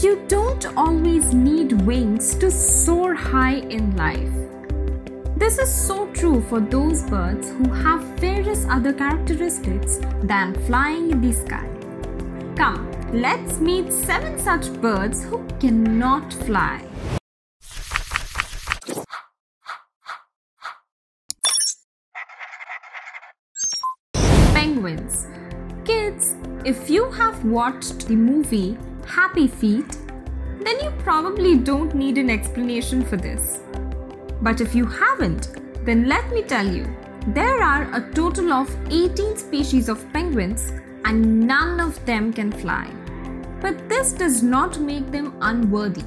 You don't always need wings to soar high in life. This is so true for those birds who have various other characteristics than flying in the sky. Come, let's meet 7 such birds who cannot fly. Penguins. Kids, if you have watched the movie Happy Feet, then you probably don't need an explanation for this. But if you haven't, then let me tell you, there are a total of 18 species of penguins and none of them can fly. But this does not make them unworthy.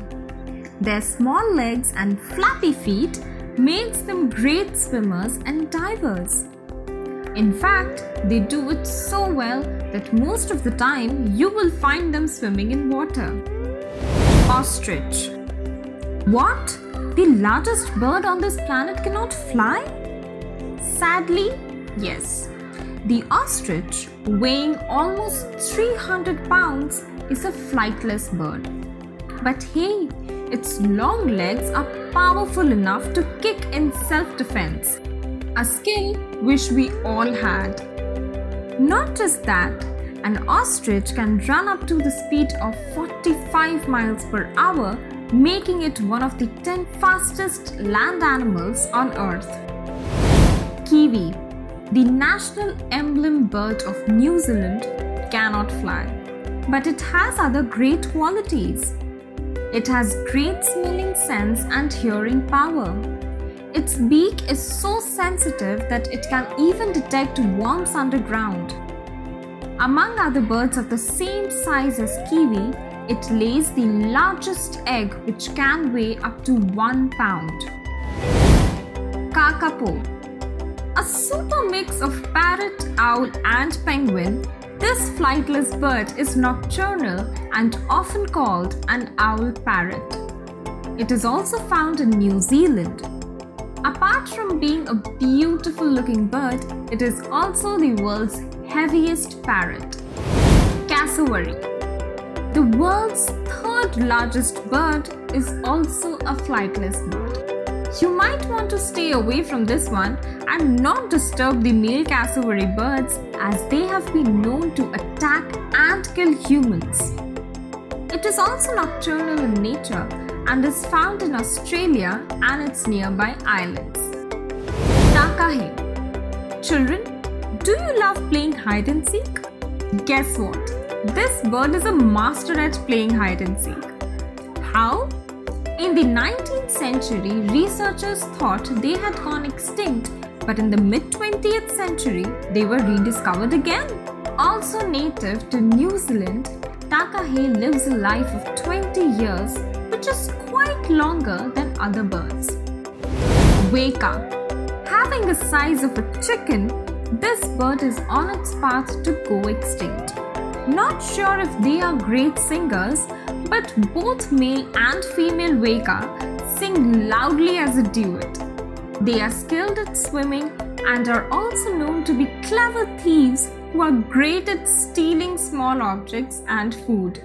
Their small legs and flappy feet makes them great swimmers and divers. In fact, they do it so well that most of the time you will find them swimming in water. Ostrich. What? The largest bird on this planet cannot fly? Sadly, yes. The ostrich, weighing almost 300 pounds, is a flightless bird. But hey, its long legs are powerful enough to kick in self defense a skill which we all had. Not just that, an ostrich can run up to the speed of 45 miles per hour, making it one of the 10 fastest land animals on earth. Kiwi, the national emblem bird of New Zealand, cannot fly, but it has other great qualities. It has great smelling sense and hearing power. Its beak is so sensitive that it can even detect worms underground. Among other birds of the same size as kiwi, it lays the largest egg which can weigh up to 1 pound. Kakapo A super mix of parrot, owl and penguin, this flightless bird is nocturnal and often called an owl parrot. It is also found in New Zealand. Apart from being a beautiful looking bird, it is also the world's heaviest parrot. Cassowary. The world's third largest bird is also a flightless bird. You might want to stay away from this one and not disturb the male cassowary birds as they have been known to attack and kill humans. It is also nocturnal in nature and is found in Australia and its nearby islands. Takahe Children, do you love playing hide and seek? Guess what? This bird is a master at playing hide and seek. How? In the 19th century, researchers thought they had gone extinct, but in the mid 20th century, they were rediscovered again. Also native to New Zealand, Takahe lives a life of 20 years longer than other birds. Weka. Having the size of a chicken, this bird is on its path to go extinct. Not sure if they are great singers, but both male and female weka sing loudly as a duet. They are skilled at swimming and are also known to be clever thieves who are great at stealing small objects and food.